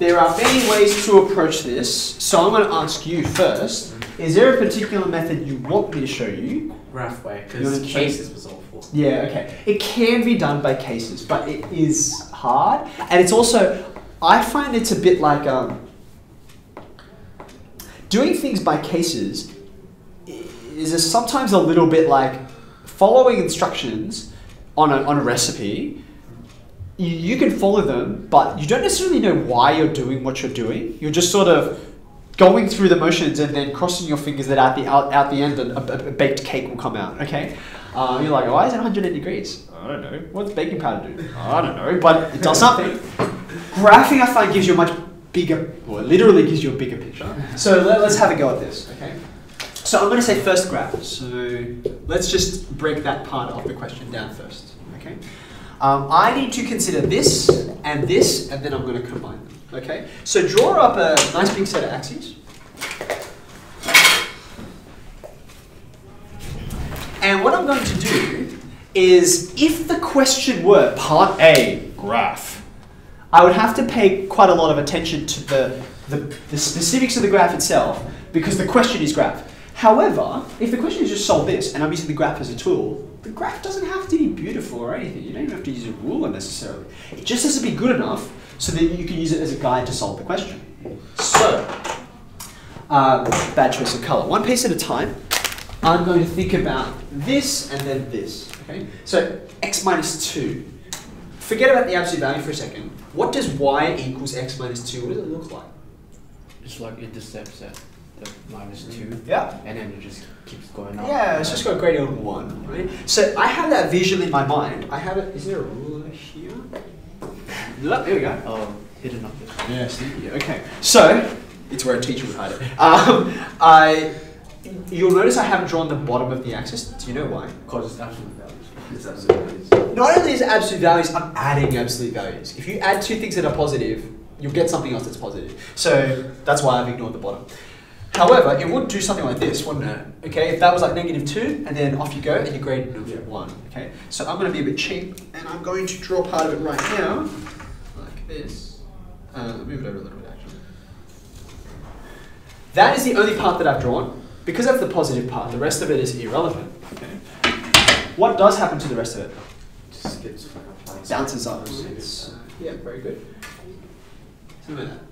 there are many ways to approach this. So I'm going to ask you first. Is there a particular method you want me to show you? Graph way, because cases was awful. Yeah, okay. It can be done by cases, but it is hard. And it's also, I find it's a bit like um, doing things by cases is sometimes a little bit like following instructions on a, on a recipe. You, you can follow them, but you don't necessarily know why you're doing what you're doing. You're just sort of going through the motions and then crossing your fingers that at the out, out the end a, a, baked cake will come out. Okay, uh, you're like, why is it 108 degrees? I don't know. What's baking powder do? I don't know, but it does something. Graphing, I find, gives you a much bigger, or it literally gives you a bigger picture. So let, us have a go at this. Okay. So I'm going to say first graph. So let's just break that part of the question down first. Okay. Um, I need to consider this and this, and then I'm going to combine them. Okay. So draw up a nice big set of axes. And what I'm going to do is, if the question were part A, graph, I would have to pay quite a lot of attention to the, the, the specifics of the graph itself because the question is graph. However, if the question is just solve this and I'm using the graph as a tool, the graph doesn't have to be beautiful or anything. You don't even have to use a ruler necessarily. It just has to be good enough so that you can use it as a guide to solve the question. So, um, bad choice of color. One piece at a time. I'm going to think about this and then this. Okay. So x minus two. Forget about the absolute value for a second. What does y equals x minus two? What does it look like? It's like intercepts at the minus two, Yeah. and then it just keeps going up. Yeah, it's just got a gradient of one, right? So I have that visually in my mind. I have it. Is there a ruler here? Nope, there we go. Oh, hidden up there. Yeah, sneaky. Okay. So it's where a teacher would hide it. Um, I. You'll notice I haven't drawn the bottom of the axis. Do you know why? Because it's absolute values. It's absolutely. Not only is it absolute values, I'm adding absolute values. If you add two things that are positive, you'll get something else that's positive. So that's why I've ignored the bottom. However, it would do something like this, wouldn't it? Okay, if that was like negative two, and then off you go, and your grade of one. Okay, so I'm going to be a bit cheap, and I'm going to draw part of it right now, like this. Uh, move it over a little bit, actually. That is the only part that I've drawn. Because that's the positive part, the rest of it is irrelevant. Okay. What does happen to the rest of it? Just gets bounces up. Yeah, very good. Something like that.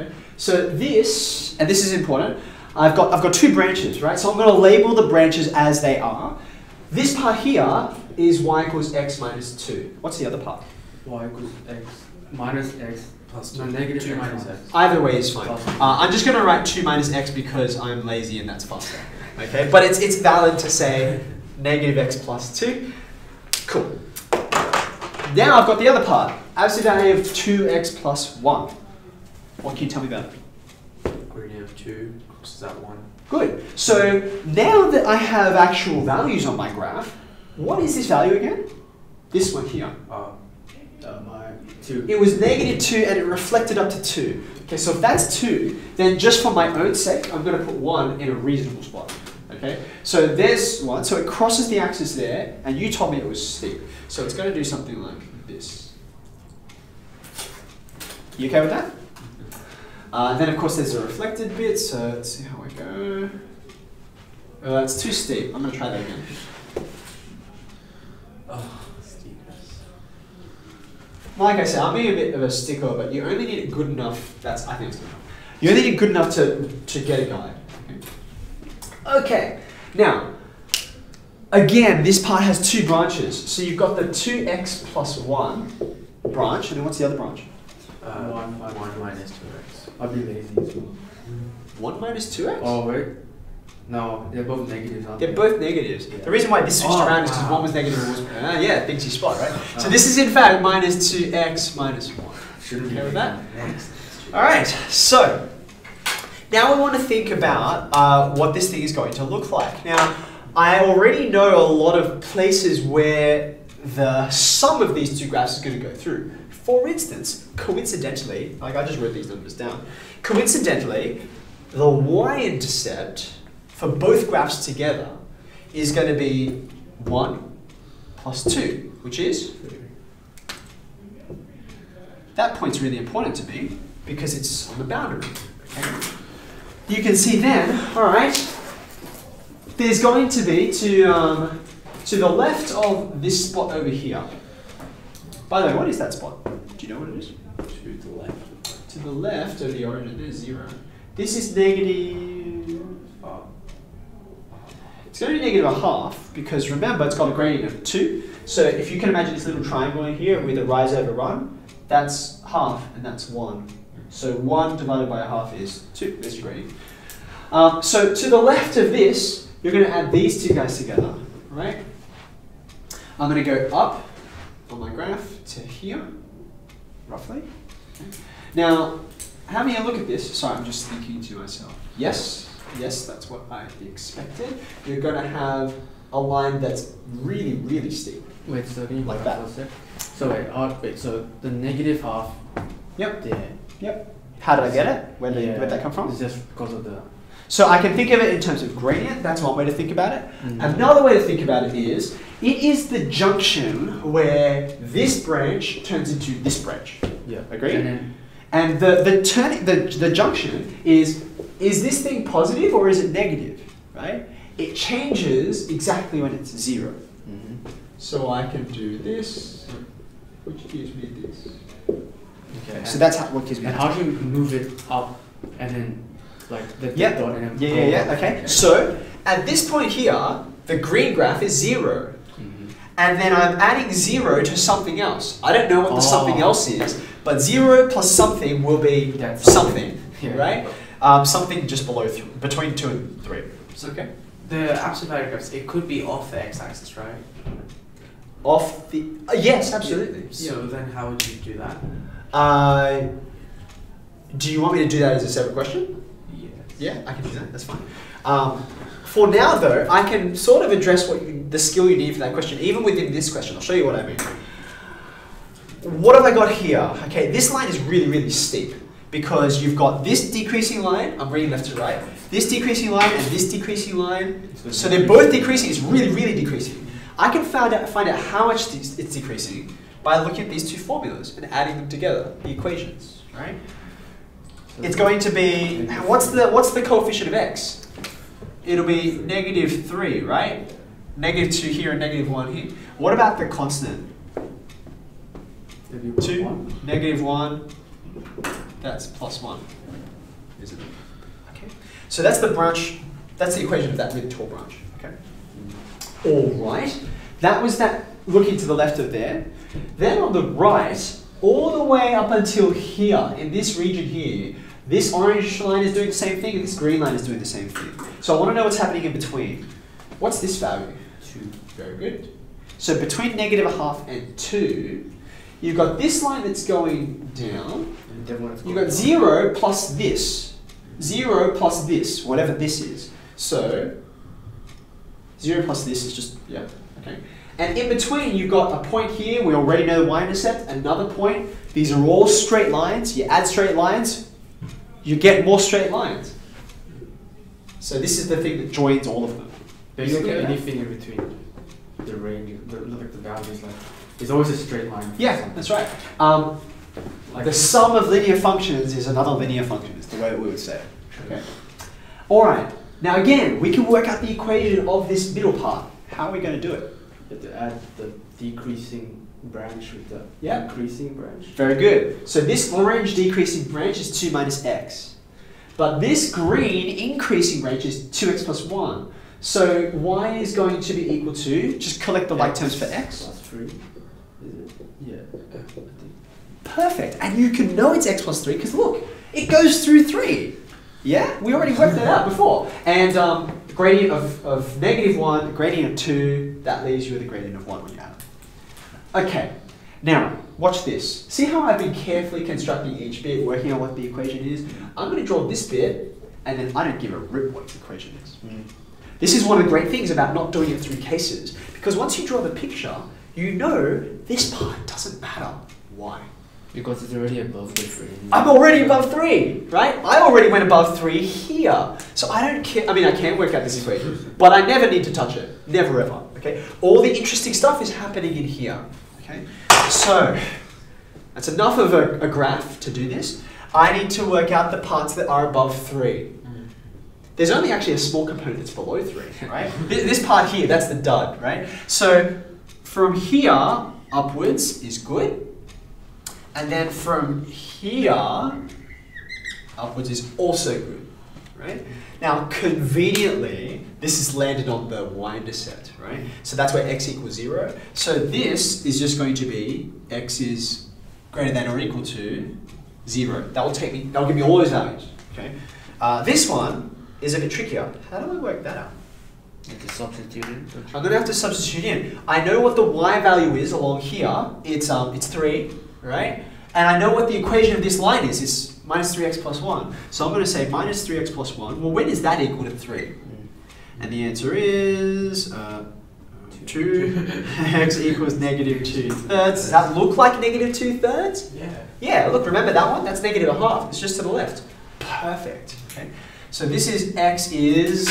Okay. So this, and this is important. I've got I've got two branches, right? So I'm going to label the branches as they are. This part here is y equals x minus two. What's the other part? Y equals x minus x Plus no two. negative Two minus minus x. Either way is fine. Uh, I'm just going to write 2 minus x because I'm lazy and that's faster. Okay, but it's, it's valid to say negative x plus 2. Cool. Now I've got the other part. Absolute value of 2x plus 1. What can you tell me about it? Gradient of two crosses out one. Good. So now that I have actual values on my graph, what is this value again? This one here. Uh, Uh, my two. It was negative 2 and it reflected up to 2. Okay, so if that's 2, then just for my own sake, I'm going to put 1 in a reasonable spot. Okay, so there's 1. So it crosses the axis there, and you told me it was steep. So it's going to do something like this. You okay with that? Uh, and then of course there's a reflected bit, so let's see how I go. Uh, it's too steep, I'm gonna try that again. Oh, steepness. Like I said, I'm being a bit of a sticker, but you only need it good enough, that's, I think it's good enough. You only need it good enough to, to get a guide. Okay, now, again, this part has two branches. So you've got the 2x plus 1 branch, and then what's the other branch? Uh, 1 minus 2. I'd be lazy as well. 1 minus 2x? Oh, wait. No, they're both negatives, aren't They're they? both negatives. Yeah. The reason why this switched oh, around is because one was negative negative. one was... Uh, yeah, thinks you spot, right? So oh. this is in fact minus 2x minus 1. Shouldn't okay with that? All right, so now we want to think about uh, what this thing is going to look like. Now, I already know a lot of places where the sum of these two graphs is going to go through. For instance, coincidentally, like I just wrote these numbers down, coincidentally, the y-intercept for both graphs together is going to be 1 plus 2, which is that point's really important to me because it's on the boundary. Okay? You can see then, all right, there's going to be to um, to the left of this spot over here. By the way, what is that spot? Do you know what it is? To the left. To the left of the origin, there's zero. This is negative. Oh. It's going to be negative a half because remember it's got a gradient of two. So if you can imagine this little triangle in here with a rise over run, that's half and that's one. So one divided by a half is two. There's your gradient. Um, so to the left of this, you're going to add these two guys together, right? I'm going to go up on my graph to here, roughly. Now, having a look at this, sorry, I'm just thinking to myself. Yes, yes, that's what I expected. You're going to have a line that's really, really steep. Wait, so can you Like that. for a sec? So wait, uh, wait, so the negative half Yep. there. Yep. How did I get it? Where did yeah, where'd that come from? It's just because of the. So I can think of it in terms of gradient. That's one way to think about it. Mhm. Another way to think about it is it is the junction where this branch turns into this branch. Yeah. Agree? And then And the, the turning the, the junction is is this thing positive or is it negative? Right? It changes exactly when it's zero. mhm. So I can do this, which gives me this. Okay. So that's how, what gives me And this. how do you move it up and then like the Yeah. dot and then Yeah, yeah, yeah. up? Okay. So at this point here, the green graph is zero. Mhm. And then I'm adding zero to something else. I don't know what the something Oh. else is, but zero plus something will be That's something, Yeah. right? Um, something just below, th- between two and three. Okay. The absolute value graphs, it could be off the x-axis, right? Off the uh, yes, absolutely. So then how would you do that? Uh, do you want me to do that as a separate question? Yeah, I can do that. That's fine. Um, for now, though, I can sort of address what you, the skill you need for that question, even within this question. I'll show you what I mean. What have I got here? Okay, this line is really, really steep because you've got this decreasing line. I'm reading left to right. This decreasing line and this decreasing line. So they're both decreasing. It's really, really decreasing. I can find out, find out how much it's decreasing by looking at these two formulas and adding them together, the equations, right? It's going to be what's the what's the coefficient of x? It'll be negative three, right? Negative two here and negative one here. What about the constant? Two, one. negative one. That's plus one, isn't it? Okay. So that's the branch. That's the equation of that really tall branch. Okay. All right. That was that looking to the left of there. Then on the right, all the way up until here, in this region here, this orange line is doing the same thing and this green line is doing the same thing. So I want to know what's happening in between. What's this value? Two. Very good. So between negative a half and two, you've got this line that's going down. And then what You've got up. zero plus this. Zero plus this, whatever this is. So, zero plus this is just, yeah, okay. And in between, you've got a point here, we already know the y-intercept, another point. These are all straight lines. You add straight lines, you get more straight lines. So this is the thing that joins all of them. Basically, okay with that? anything in between the range, the, like the boundaries, like it's always a straight line. Yeah, that's right. Um, Like the sum of linear functions is another linear function, is the way we would say it. Okay. All right. Now again, we can work out the equation of this middle part. How are we going to do it? You have to add the decreasing branch with the Yeah. increasing branch. Very good. So this orange decreasing branch is 2 minus x. But this green increasing branch is 2x plus 1. So y is going to be equal to, just collect the like terms for x. Plus three. Is it? Yeah. Perfect. And you can know it's x plus 3 because look, it goes through 3. Yeah? We already worked that out before. And um, gradient of, of negative 1, gradient of 2, that leaves you with a gradient of 1 when you add them. Okay. Now, watch this. See how I've been carefully constructing each bit, working out what the equation is? I'm going to draw this bit, and then I don't give a rip what the equation is. Mm. This is one of the great things about not doing it through cases, because once you draw the picture, you know this part doesn't matter. Why? Because it's already above the three. I'm already above three, right? I already went above three here. So I don't care. I mean, I can work out this equation, but I never need to touch it. Never ever. Okay? All the interesting stuff is happening in here. Okay? So, that's enough of a, a graph to do this. I need to work out the parts that are above 3. There's only actually a small component that's below 3, right? This part here, that's the dud, right? So from here upwards is good. And then from here upwards is also good, right? Now, conveniently, this is landed on the y-intercept, right? So that's where x equals 0. So this is just going to be x is greater than or equal to 0. That will take me, that will give me all those values, okay? Uh, this one is a bit trickier. How do I work that out? To substitute in. I'm going to have to substitute in. I know what the y value is along here. It's um, it's three, right? And I know what the equation of this line is. It's minus three x plus one. So I'm going to say minus three x plus one. Well, when is that equal to three? And the answer is uh, two. x equals negative two thirds. Does that look like negative two thirds? Yeah. Yeah. Look, remember that one? That's negative a half. It's just to the left. Perfect. Okay. So this is x is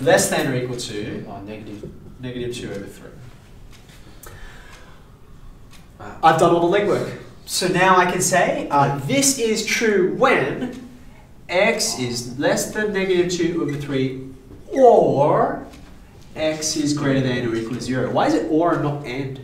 less than or equal to Uh, negative. negative 2 over 3. Wow. I've done all the legwork. So now I can say uh, this is true when x is less than negative 2 over 3 or x is greater than or equal to 0. Why is it or and not and?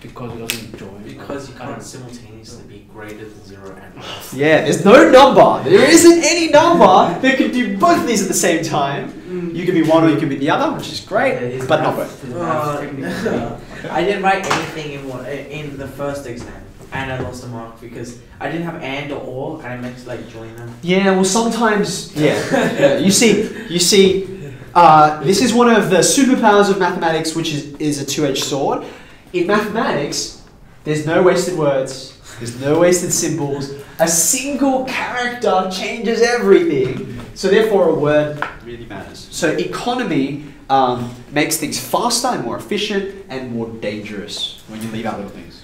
Because it doesn't join. Because you can't simultaneously be greater than zero and less. Yeah, there's no number. There isn't any number that can do both of these at the same time. You can be one or you can be the other, which is great, Yeah, it is but not both. It's maths Uh. I didn't write anything in one in the first exam, and I lost a mark because I didn't have and or or, and I meant to like join them. Yeah, well, sometimes, yeah. yeah. You see, you see, uh, this is one of the superpowers of mathematics, which is, is a two-edged sword. In mathematics, there's no wasted words. There's no wasted symbols. A single character changes everything. So therefore, a word really matters. So economy um, makes things faster and more efficient and more dangerous when you leave out little things.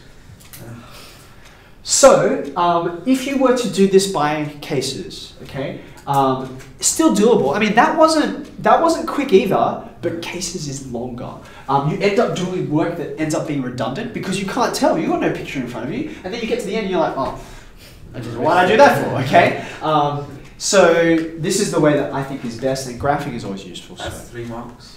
So, um, if you were to do this by cases, okay, um, still doable. I mean, that wasn't that wasn't quick either, but cases is longer. Um, you end up doing work that ends up being redundant because you can't tell. You got no picture in front of you, and then you get to the end, and you're like, oh, I just why did I do that for? Okay. Um, so this is the way that I think is best, and graphing is always useful. That's So. three marks.